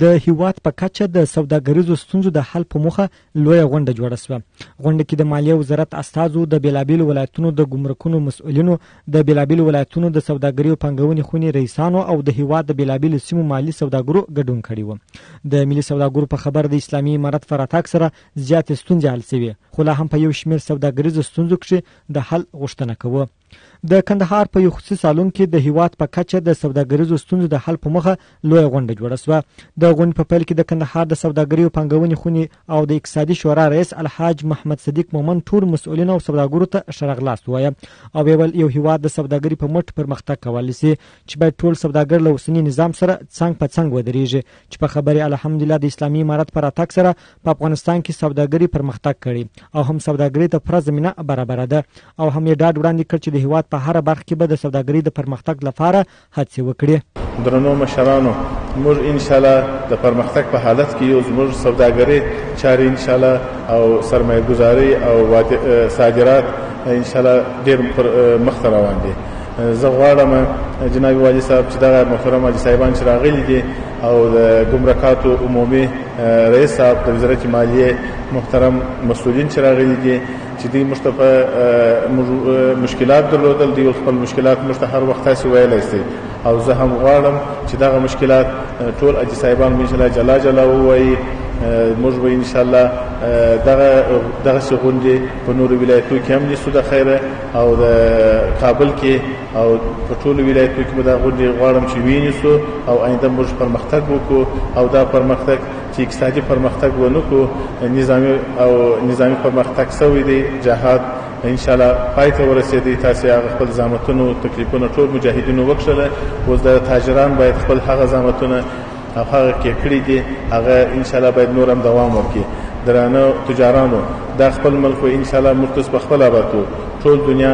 د هیواد په کچه د سوداګریزو ستونزو د حل په موخه لویه غونډه جوړه شوه غونډه کې د مالیه وزارت استازو د بیلابیلو ولایتونو د ګمرکونو مسؤلینو د بیلابیلو ولایتونو د سوداګریو پنګونې خونې رئیسانو او د هیواد د بیلابیلو سیمو مالی سوداګرو ګډون کړی و د ملي سوداګرو په خبر د اسلامي امارت پر راتګ سره زیاتې ستونزې حل شوې خو لا هم په یو شمیر سوداګریزو ستونزو کې د حل غوښتنه کوو د کندهار په یو خصوصي سالون کې د هیواد په کچه د سوداګریزو ستونزو د حل په موخه لویه غونډه جوړه شوه د غونډې په پیل کې د کندهار د سوداګرۍ او پانګونې خونې او د اقتصادي شورا رئیس الحاج محمد صدیق مومن ټول مسؤلین او سوداګرو ته ښه راغلاست ووایه او ویل یو هیواد د سوداګرۍ په مټ پرمختګ کولی شي چې باید ټول سوداګر له اوسني نظام سره څنګ په څنګ ودرېږي چې په خبرې الحمدلله د اسلامي امارت پر راتګ سره په افغانستان کې سوداګري پرمختګ کړي او هم سوداګري ته پوره زمينه برابره ده او هم یې ډاډ وړاندې کړ چې د هیواد په هر برخه کې به د سوداګري د پرمختګ لپاره هڅې وکړي درنو مشرانو موږ ان شاء الله د پرمختګ په حالت کې یو زموږ سوداګري چاري ان شاء الله او سرمایه گذاري او صادرات ان شاء الله ډیر مخ روان دي زه غواړم جناب والي صاحب چې دغه محترم حاجي صاحبان چې راغلي دي او د ګمرکاتو عمومي رئیس صاحب د وزارت مالیه محترم مسؤلین چې راغلي دي چې دوی موږ ته په مشکلات درلودل دوی خپل مشکلات موږ ته هر وخت تاسو ویلی سئ او زه هم غواړم چې دغه مشکلات ټول حاجي صاحبان مو انشاءالله جلا جلا ووایي موږ به انشاءالله دغه دغسې غونډې په نورو ولایتو کې هم نیسو د خیره او د کابل کې او په ټولو ولایتونو کې به دا غونډې غواړم چې وینیسو او آینده موږ پرمختګ وکړو او دا پرمختګ چې اقتصادي پرمختګ ونه کړو نظامي او نظامي پرمختګ سوی دی جهاد ان شاء الله پای ته ورسېدی تاسو هغه خپل زحمتونه او تکلیفونه ټول مجاهدینو وکړل اوس د تاجران باید خپل هغه زحمتونه او هغه کې کړی دی هغه ان شاء الله باید نور هم دوام ورکړي درانه تجارانو دا خپل ملک و ان شاء الله مرتس په خپل آباد کو ټول دنیا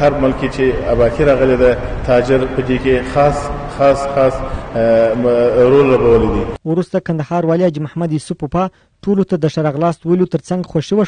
هر ملک چې آبادی راغلی ده تاجر په دې کې خاص خاص خاص رول لوبولی دی وروسته کندهار والي حاجي محمد یوسف پوپا ټولو ته د ښه راغلاست ویلو ترڅنګ خوښي